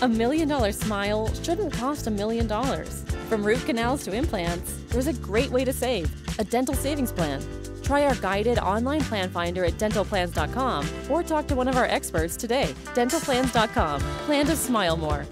A million dollar smile shouldn't cost a million dollars. From root canals to implants, there's a great way to save a dental savings plan. Try our guided online plan finder at dentalplans.com or talk to one of our experts today. Dentalplans.com. Plan to smile more.